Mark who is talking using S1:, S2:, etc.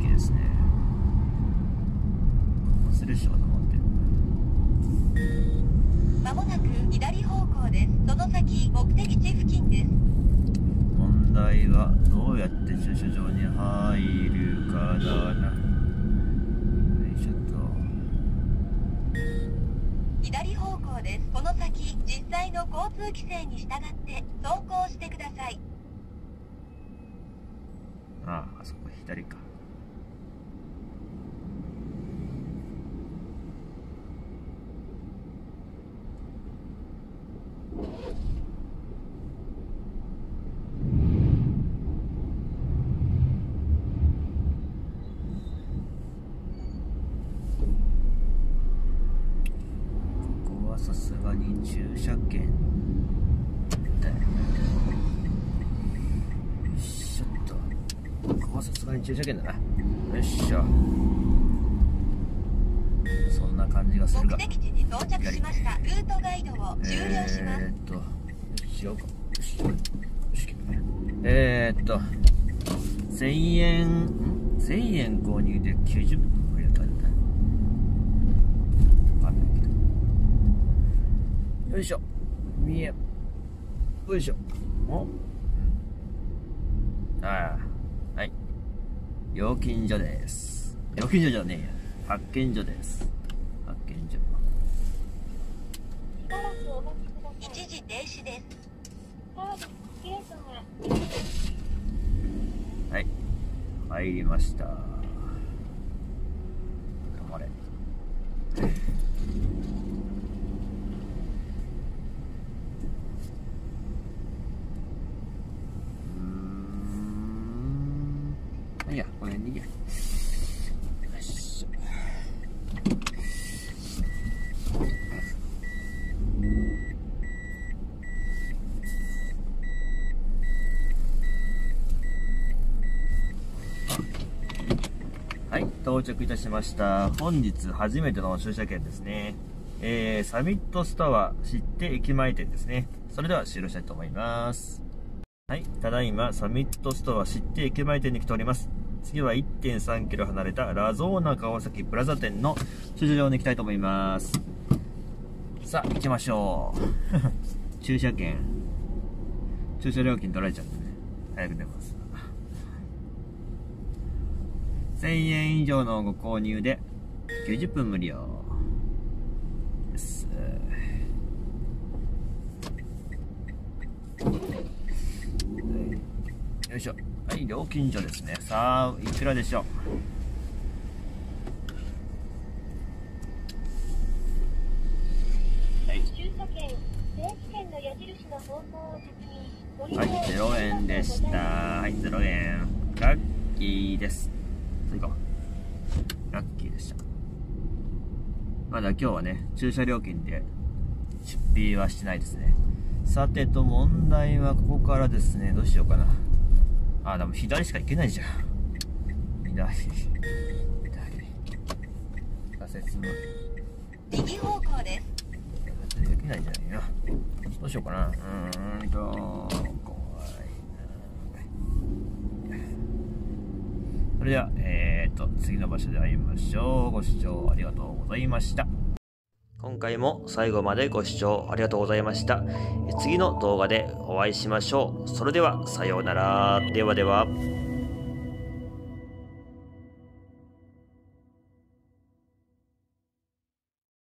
S1: 定駅ですね。貨物列車が止まって。る
S2: まもなく左方向ですその先目的地付近です。
S1: 問題はどうやって駐車場に入るかだな。
S2: 左方向ですこの先実際の交通規制に従って走行してください。
S1: とあああそこ左かここはさすがに駐車券。だよよいしょっとここはさすがに駐車券だな。よいしょ。そんな感じがするが。
S2: 目的地に到着しました。ルートガイドを終了します、
S1: えー、っと違うか。よしよしえー、っと1000円ん1000円購入で90分くらいかかったわかんないけどよいしょ。見え。よいしょ。お。ああ。はい。料金所です。料金所じゃねえや。発見所です。発見所。
S2: 一時停止です
S1: はい。入りました頑張れうーんいいやこれでいいやよいしょはい、到着いたしました。本日初めての駐車券ですね。えー、サミットスタワー知って駅前店ですね。それでは終了したいと思います。はい、ただいまサミットストア知って駅前店に来ております。次は1.3キロ離れたラゾーナ川崎プラザ店の駐車場に行きたいと思います。さあ、行きましょう。駐車券。駐車料金取られちゃうんでね。早く出ます。1000円以上のご購入で90分無料ですよいしょはい料金所ですねさあいくらでしょう？はい
S3: 駐車券、正規券の矢印の方向を確認。ご利用
S1: はい、0円でした。はい、0円。ラッキーです。次行こう。ラッキーでした。まだ今日はね、駐車料金で出費はしてないですね。さてと、問題はここからですね、どうしようかな。あ、でも左しか行けないじゃん。左。左。左折の。
S2: 右方向です
S1: できないんじゃないな。どうしようかな。うーんと、怖いな。それでは、えーと、次の場所で会いましょう。ご視聴ありがとうございました。今回も最後までご視聴ありがとうございました。次の動画でお会いしましょう。それでは、さようなら。ではでは。